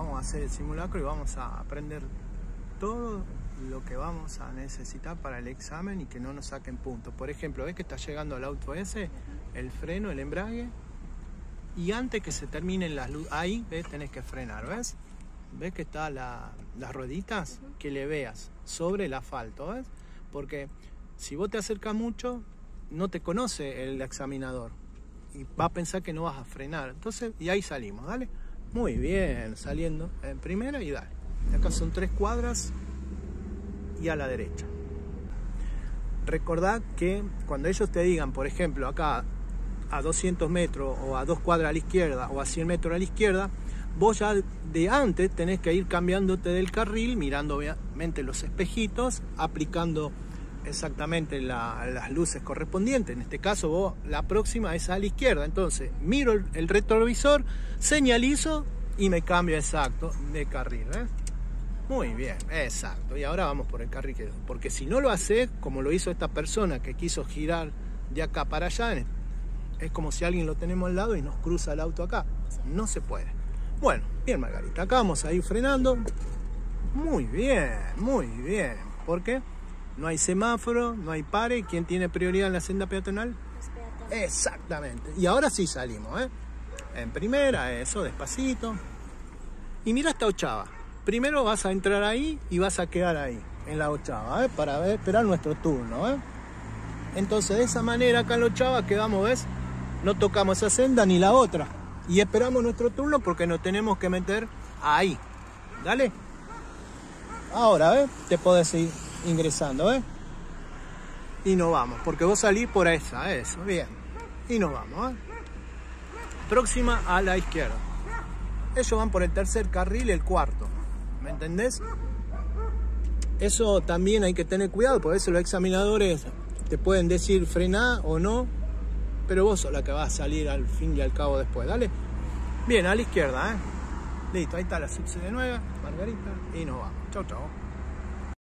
vamos a hacer el simulacro y vamos a aprender todo lo que vamos a necesitar para el examen y que no nos saquen puntos. Por ejemplo, ves que está llegando el auto ese, el freno, el embrague, y antes que se terminen las luces, ahí ves, tenés que frenar, ¿ves? ¿Ves que está la, las rueditas? Que le veas sobre el asfalto, ¿ves? Porque si vos te acercas mucho, no te conoce el examinador y va a pensar que no vas a frenar. Entonces, y ahí salimos, ¿dale? Muy bien, saliendo en primera y dale. Acá son tres cuadras y a la derecha. Recordad que cuando ellos te digan, por ejemplo, acá a 200 metros o a dos cuadras a la izquierda o a 100 metros a la izquierda, vos ya de antes tenés que ir cambiándote del carril, mirando obviamente los espejitos, aplicando exactamente las luces correspondientes. En este caso, vos, la próxima es a la izquierda. Entonces, miro el, retrovisor, señalizo y me cambio exacto de carril. ¿eh? Muy bien, exacto. Y ahora vamos por el carril que Porque si no lo hace, como lo hizo esta persona que quiso girar de acá para allá, es como si alguien lo tenemos al lado y nos cruza el auto acá. No se puede. Bueno, bien Margarita, acá vamos a ir frenando. Muy bien, muy bien. ¿Por qué? No hay semáforo, no hay pare. ¿Quién tiene prioridad en la senda peatonal? Exactamente. Y ahora sí salimos, ¿eh? En primera, eso, despacito. Y mira esta ochava. Primero vas a entrar ahí y vas a quedar ahí, en la ochava, ¿eh? Para ver, esperar nuestro turno, ¿eh? Entonces, de esa manera, acá en la ochava quedamos, ¿ves? No tocamos esa senda ni la otra. Y esperamos nuestro turno porque nos tenemos que meter ahí. Dale. Ahora, ¿ves? Te podés ir ingresando, ¿eh? Y nos vamos, porque vos salís por esa, eso, bien. Y nos vamos, ¿eh? Próxima a la izquierda. Ellos van por el tercer carril, el cuarto. ¿Me entendés? Eso también hay que tener cuidado, por eso los examinadores te pueden decir frená o no, pero vos sos la que va a salir al fin y al cabo después, ¿dale? Bien, a la izquierda, ¿eh? Listo, ahí está la subsede nueva, Margarita, y nos vamos. Chau, chau.